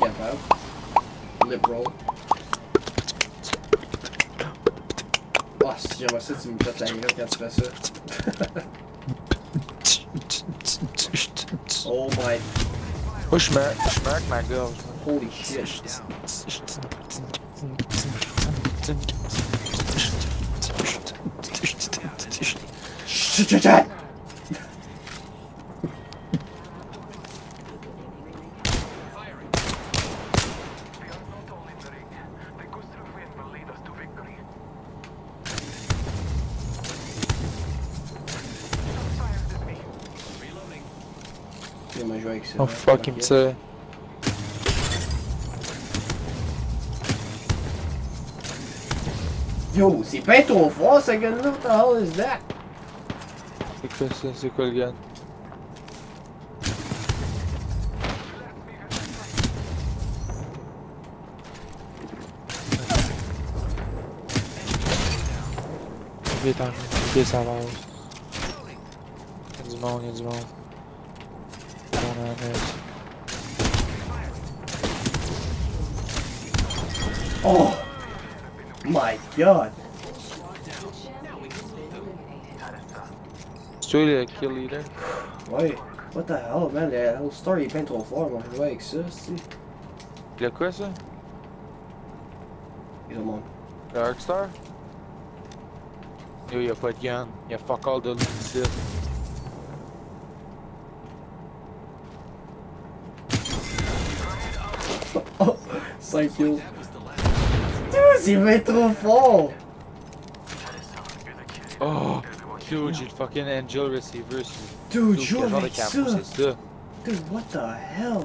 CFO. Liberal. Bastia, was sitzt im Verteidiger ganz besser? oh my. Oh, schmeckt, schmeckt, my girl. Holy shit. Shit, shit, shit. Il m'a joué avec ça. Oh fuck, me tire. Yo, c'est pas trop fort ce gun-là, what the hell is that? C'est quoi ça? C'est quoi le gun? Vite, en ça avance. Y'a du monde, y'a du monde. On arrête. Oh! My god! Le kill leader? Wait, what the hell, man? Le whole story est bien trop fort, moi je jouais avec ça, si. Le quoi ça? Il le monde. Le Arc Star? Yo, pas de gun. Y'a fuck all the loot 5 kills. Dude, c'est bien trop fort! Oh! Dude, j'ai le fucking Anvil Receiver Dude, Dude, joue quel avec ça! capot c'est ça? Dude, what the hell?